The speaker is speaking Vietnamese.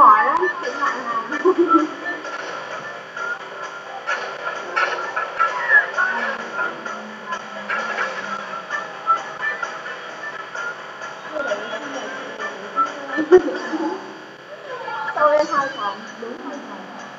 khỏi lắm tự hạn làm sau em hai phòng đúng hai phòng